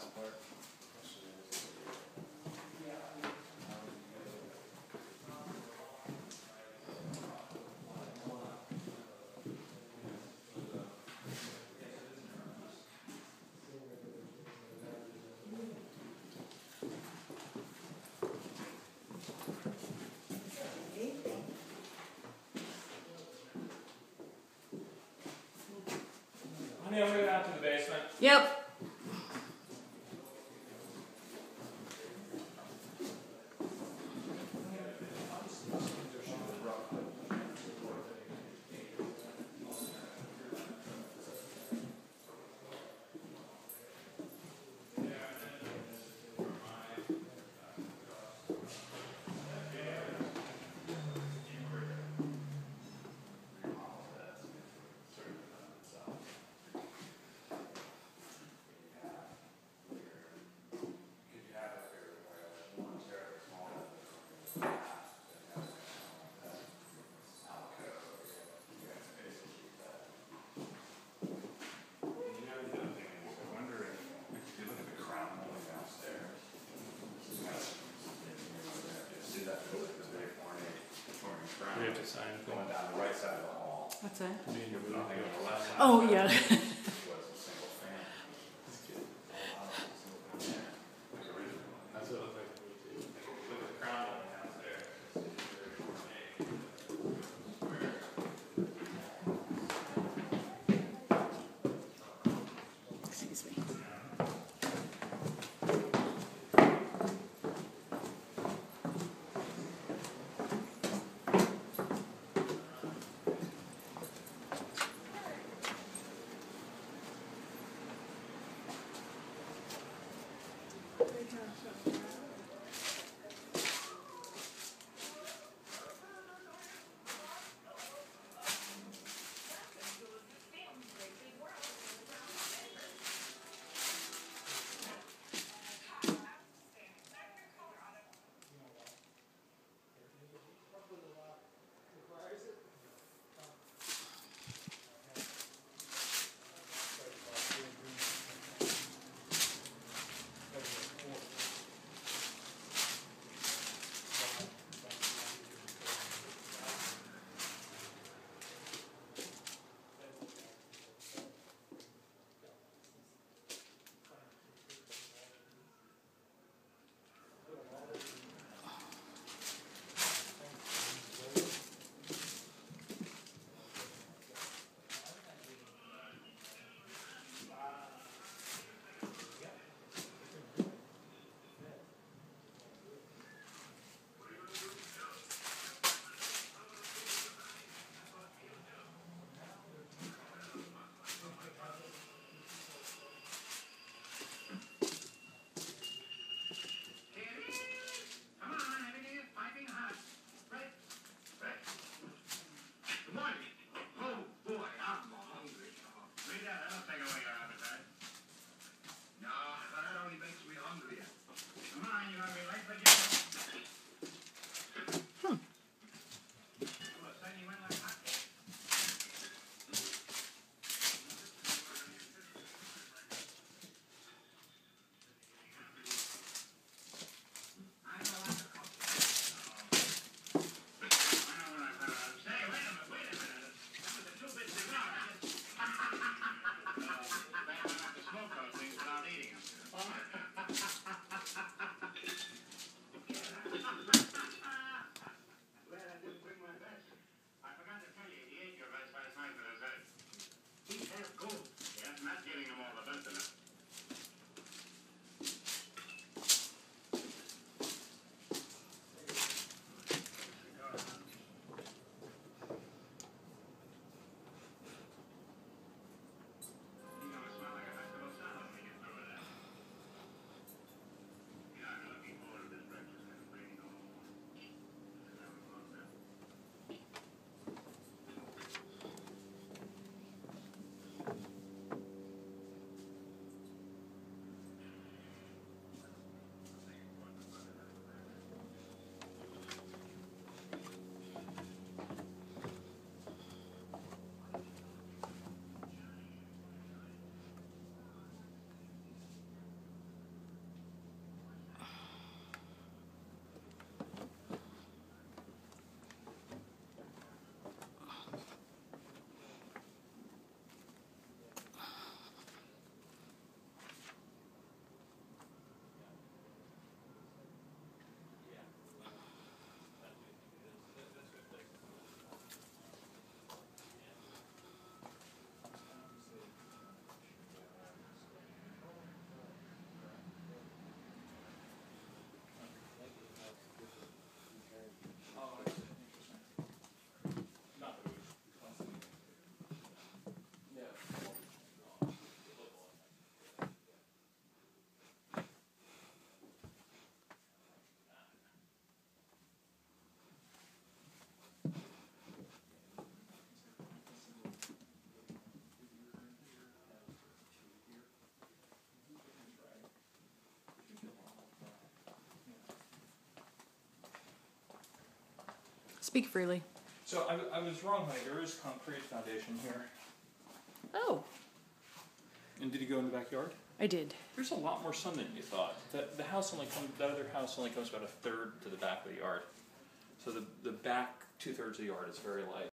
last part. Honey, I'm gonna out to the basement. Yep. Sign it. Going down the right side of the hall. What's that? Nothing on the. Oh, yeah. Speak freely. So I, I was wrong, honey. There is concrete foundation here. Oh, And did you go in the backyard? I did. There's a lot more sun than you thought. The, the house only comes, that other house only comes about a third to the back of the yard. So the, the back two thirds of the yard is very light.